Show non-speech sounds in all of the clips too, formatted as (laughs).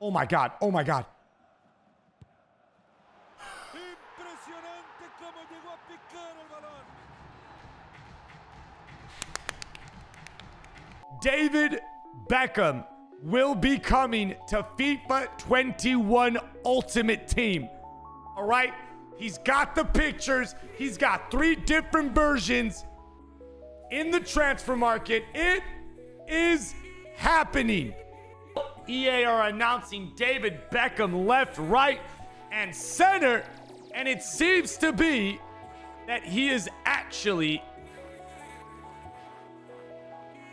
Oh my God. Oh my God. Impresionante cómo llegó a picar el balón. David Beckham will be coming to FIFA 21 Ultimate Team. All right? He's got the pictures, he's got three different versions in the transfer market. It is happening. EA are announcing David Beckham left, right, and center, and it seems to be that he is actually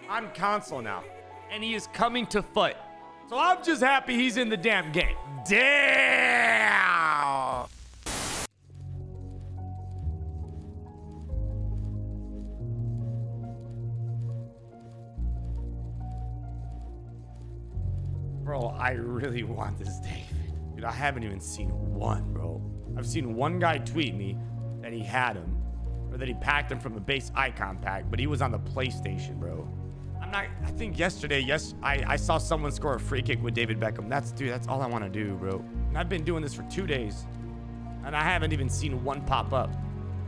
on console now, and he is coming to FUT. So I'm just happy he's in the damn game. Damn! I really (laughs) want this David. Dude, I haven't even seen one, bro. I've seen one guy tweet me that he had him, or that he packed him from the base icon pack, but he was on the PlayStation, bro. I'm not, I think yesterday, yes, I, I saw someone score a free kick with David Beckham. That's, dude, that's all I want to do, bro. And I've been doing this for two days, and I haven't even seen one pop up.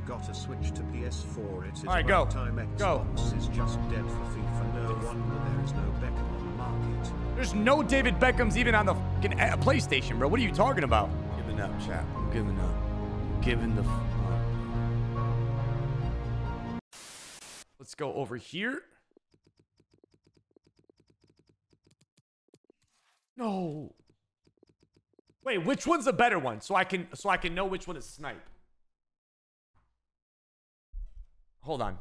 Got to switch to PS4. It is All right, about go. time Go. Xbox is just dead for FIFA. No wonder there is no Beckham on the market. There's no David Beckham's even on the fucking uh, PlayStation, bro. What are you talking about? Giving up, chat. I'm giving up. Giving the f- up. Let's go over here. No. Wait, which one's the better one? So I can so I can know which one is snipe. Hold on.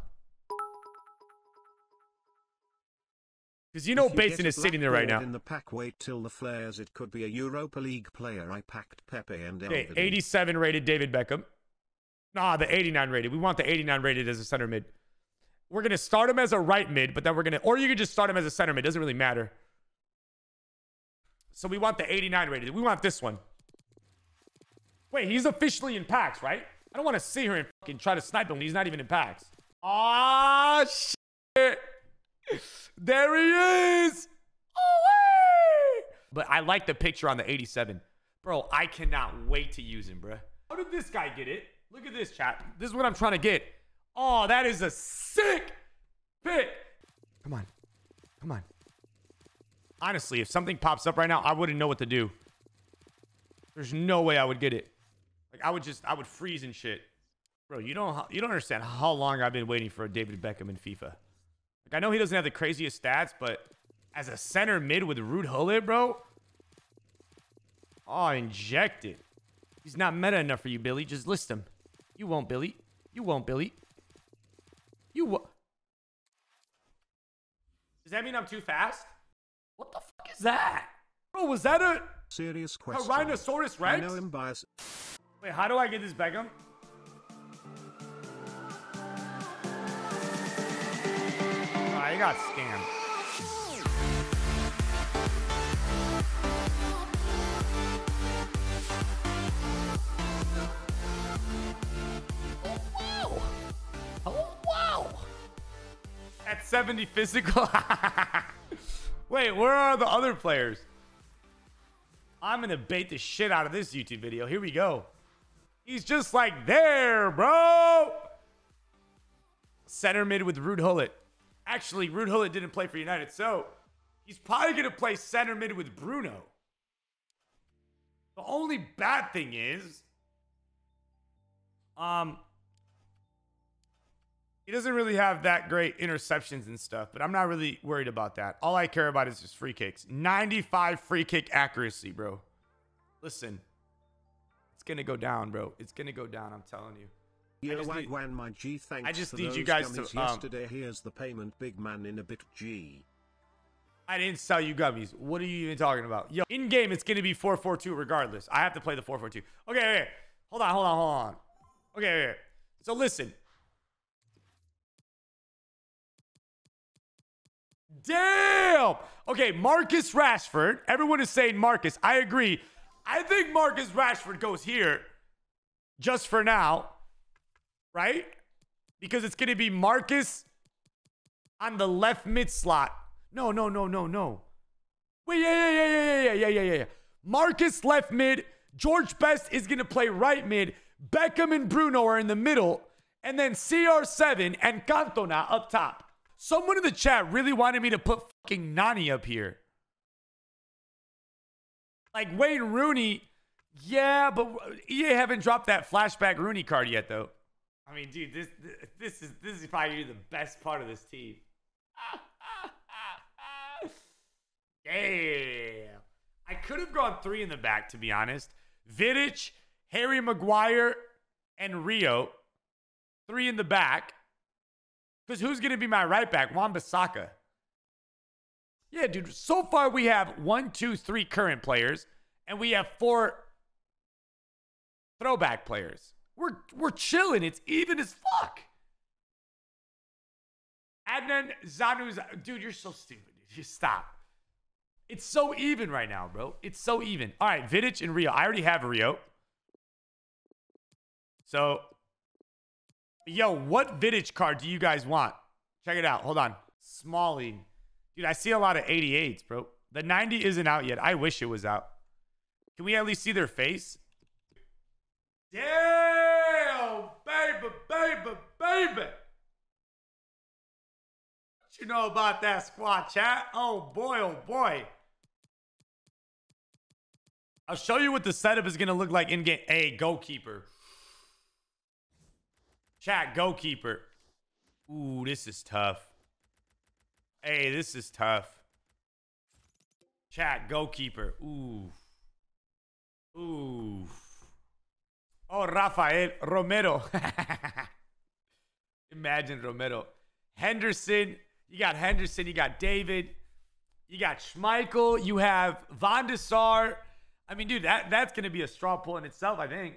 Because you know If Basin is sitting there right now. In the pack, wait till the flares. It could be a Europa League player. I packed Pepe and Okay, 87 rated David Beckham. Nah, the 89 rated. We want the 89 rated as a center mid. We're gonna start him as a right mid, but then we're gonna, or you could just start him as a center mid. Doesn't really matter. So we want the 89 rated. We want this one. Wait, he's officially in packs, right? I don't want to sit here and fucking try to snipe him when he's not even in packs. Ah shit! There he is. Oh! But I like the picture on the 87. Bro, I cannot wait to use him, bro. How did this guy get it? Look at this, chat. This is what I'm trying to get. Oh, that is a sick pick. Come on. Come on. Honestly, if something pops up right now, I wouldn't know what to do. There's no way I would get it. Like I would just, I would freeze and shit. Bro, you don't, you don't understand how long I've been waiting for a David Beckham in FIFA. Like I know he doesn't have the craziest stats, but as a center mid with Ruud Gullit, bro. Oh, inject it. He's not meta enough for you, Billy. Just list him. You won't, Billy. You won't, Billy. You won't. Does that mean I'm too fast? What the fuck is that? Bro, was that a Serious question. Tyrannosaurus I Rex? know him by a s- Wait, how do I get this Beckham? Oh, got scammed. Oh, wow. Oh, wow. At 70 physical. (laughs) Wait, where are the other players? I'm gonna bait the shit out of this YouTube video. Here we go. He's just like there, bro. Center mid with Ruud Gullit. Actually, Ruud Gullit didn't play for United, so he's probably gonna play center mid with Bruno. The only bad thing is, um, he doesn't really have that great interceptions and stuff, but I'm not really worried about that. All I care about is just free kicks. 95 free kick accuracy, bro. Listen, it's gonna go down, bro. It's gonna go down. I'm telling you. Yo, just need- Wagwan, my G. Thanks just for need you guys to, um, yesterday. Here's the payment, big man, in a bit. G. I didn't sell you gummies. What are you even talking about? Yo, in game, it's gonna be 4-4-2 regardless. I have to play the 4-4-2. Okay, okay. Hold on, hold on, hold on. Okay, okay. So listen. Damn. Okay, Marcus Rashford. Everyone is saying Marcus. I agree. I think Marcus Rashford goes here just for now, right? Because it's going to be Marcus on the left mid slot. No, no, no, no, no. Wait, yeah, yeah, yeah, yeah, yeah, yeah, yeah, yeah, yeah. Marcus left mid. George Best is going to play right mid. Beckham and Bruno are in the middle. And then CR7 and Cantona up top. Someone in the chat really wanted me to put fucking Nani up here. Like Wayne Rooney, yeah, but EA haven't dropped that flashback Rooney card yet, though. I mean, dude, this this is this is probably the best part of this team. (laughs) Damn. I could have gone three in the back, to be honest. Vidic, Harry Maguire, and Rio. Three in the back. Because who's going to be my right back? Wan Bissaka. Yeah, dude. So far, we have one, two, three current players, and we have four throwback players. We're we're chilling. It's even as fuck. Adnan Zanu's dude, you're so stupid. (laughs) Just stop. It's so even right now, bro. It's so even. All right, Vidic and Rio. I already have Rio. So, yo, what Vidic card do you guys want? Check it out. Hold on. Smalling. Dude, I see a lot of 88s, bro. The 90 isn't out yet. I wish it was out. Can we at least see their face? Damn, baby, baby. What you know about that squad chat? Oh boy, oh boy. I'll show you what the setup is going to look like in game. Hey, goalkeeper. Chat, goalkeeper. Ooh, this is tough. Hey, this is tough. Chat, goalkeeper. Ooh. Ooh. Oh, Rafael Romero. (laughs) Imagine Romero. Henderson. You got Henderson. You got David. You got Schmeichel. You have Van der Sar. I mean, dude, that, that's going to be a straw pull in itself, I think.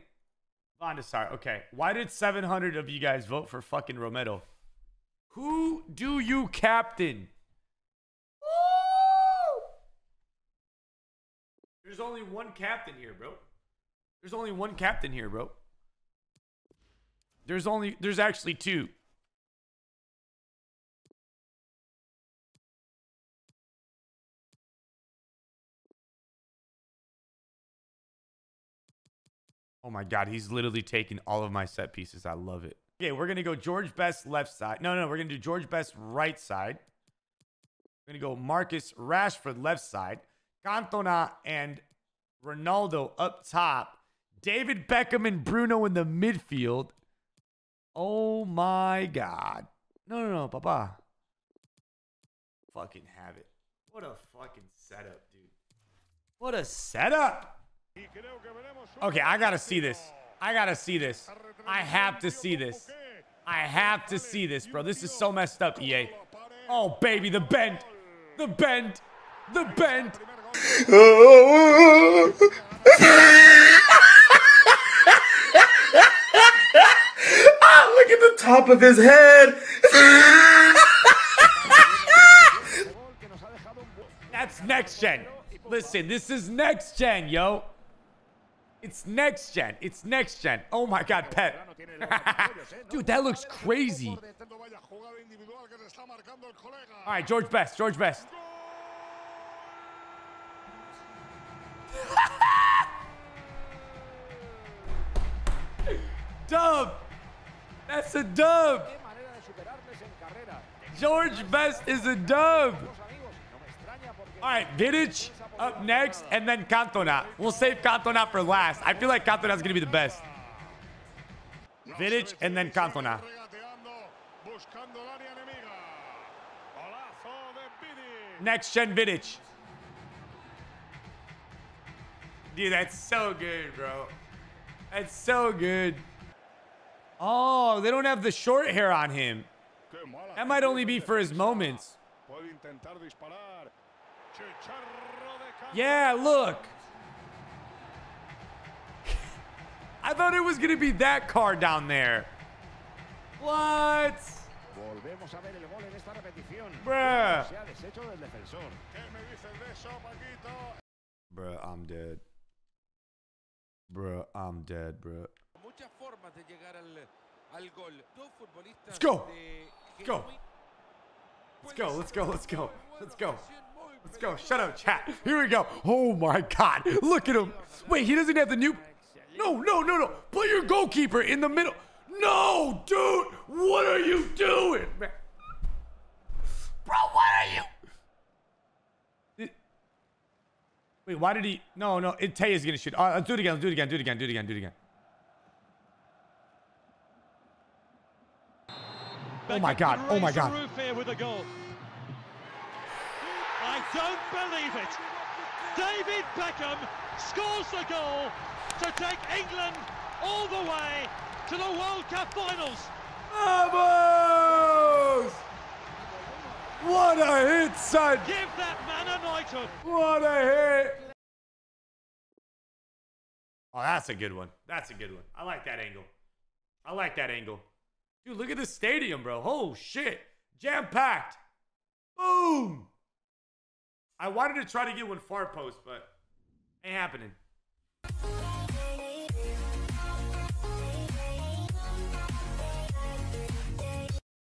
Van der Sar. Okay. Why did 700 of you guys vote for fucking Romero? Who do you captain? Woo! There's only one captain here, bro. There's only one captain here, bro. There's only there's actually two. Oh my god, he's literally taking all of my set pieces. I love it. Okay, we're gonna go George Best left side. No, no, we're gonna do George Best right side. We're gonna go Marcus Rashford left side. Cantona and Ronaldo up top. David Beckham and Bruno in the midfield. Oh my God. No, no, no, Papa. Fucking have it. What a fucking setup, dude. What a setup. Okay, I gotta see this. I gotta see this. I have to see this. I have to see this, bro. This is so messed up, EA. Oh, baby, the bend. The bend. The bend. (laughs) look at the top of his head. That's next gen. Listen, this is next gen, yo. It's next gen. It's next gen. Oh my god, Pep. (laughs) Dude, that looks crazy. All right, George Best. George Best. (laughs) dub. That's a dub. George Best is a dub. All right, Vidic up next, and then Cantona. We'll save Cantona for last. I feel like Cantona is going to be the best. Vidic and then Cantona. Next gen Vidic. Dude, that's so good, bro. That's so good. Oh, they don't have the short hair on him. That might only be for his moments. Yeah, look. I thought it was going to be that car down there. What? Bruh. Bruh, I'm dead. Bruh, I'm dead, bruh. Let's go. Let's go. Let's go, let's go, let's go, let's go. Let's go. Shut up, chat. Here we go. Oh my God. Look at him. Wait, he doesn't have the new. No, no, no, no. Put your goalkeeper in the middle. No, dude. What are you doing? man? Bro, what are you? Wait, why did he? No, no. It Tay is gonna shoot. Uh, let's do it again. Let's do it again. Do it again. Do it again. Do it again. Oh my God. Oh my God. Roof here with a goal. I don't believe it. David Beckham scores the goal to take England all the way to the World Cup finals. Vamos! What a hit, son! Give that man a knighthood. What a hit! Oh, that's a good one. That's a good one. I like that angle. I like that angle. Dude, look at this stadium, bro. Oh, shit. Jam packed. Boom! I wanted to try to get one far post, but ain't happening.